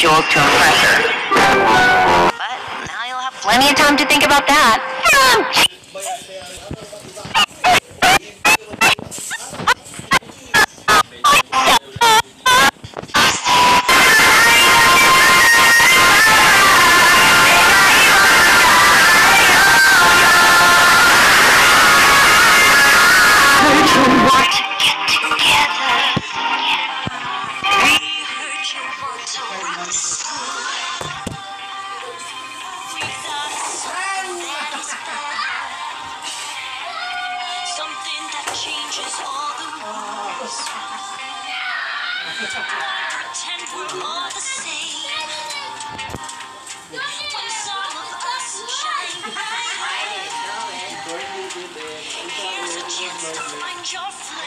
jewels to impress her. But now you'll have plenty of time to think about that. Um, to find your flame.